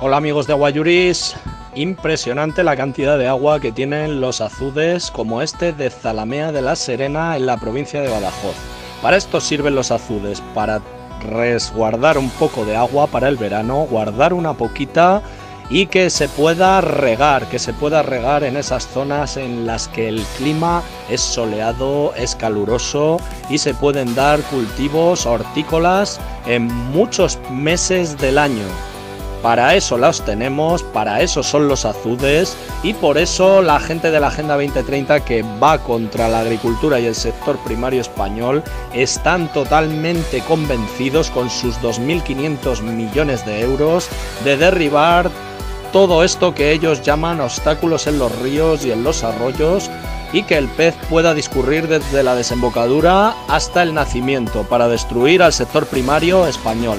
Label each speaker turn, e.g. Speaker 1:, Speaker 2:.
Speaker 1: Hola amigos de Aguayuris, impresionante la cantidad de agua que tienen los azudes como este de Zalamea de la Serena en la provincia de Badajoz. Para esto sirven los azudes, para resguardar un poco de agua para el verano, guardar una poquita y que se pueda regar, que se pueda regar en esas zonas en las que el clima es soleado, es caluroso y se pueden dar cultivos hortícolas en muchos meses del año. Para eso los tenemos, para eso son los azudes y por eso la gente de la Agenda 2030 que va contra la agricultura y el sector primario español están totalmente convencidos con sus 2.500 millones de euros de derribar todo esto que ellos llaman obstáculos en los ríos y en los arroyos y que el pez pueda discurrir desde la desembocadura hasta el nacimiento para destruir al sector primario español.